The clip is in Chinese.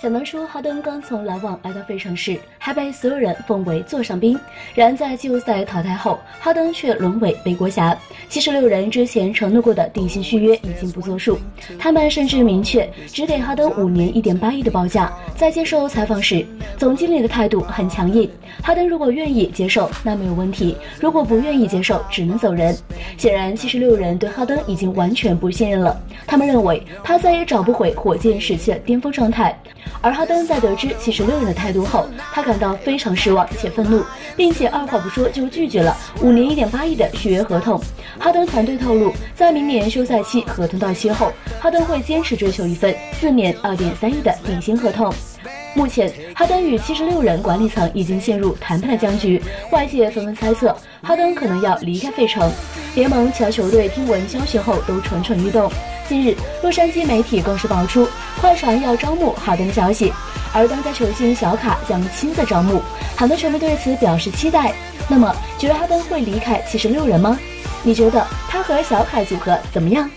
想当初，哈登刚从篮网来到费城时，还被所有人奉为座上宾。然在季后赛淘汰后，哈登却沦为背锅侠。七十六人之前承诺过的顶薪续约已经不作数，他们甚至明确只给哈登五年一点八亿的报价。在接受采访时，总经理的态度很强硬。哈登如果愿意接受，那没有问题；如果不愿意接受，只能走人。显然，七十六人对哈登已经完全不信任了。他们认为他再也找不回火箭时期的巅峰状态。而哈登在得知七十六人的态度后，他感到非常失望且愤怒，并且二话不说就拒绝了五年一点八亿的续约合同。哈登团队透露，在明年休赛期合同到期后，哈登会坚持追求一份四年二点三亿的顶薪合同。目前，哈登与七十六人管理层已经陷入谈判的僵局，外界纷纷猜测哈登可能要离开费城。联盟其他球队听闻消息后都蠢蠢欲动。近日，洛杉矶媒体更是爆出快船要招募哈登的消息，而当家球星小卡将亲自招募，很多球迷对此表示期待。那么，觉得哈登会离开七十六人吗？你觉得他和小卡组合怎么样？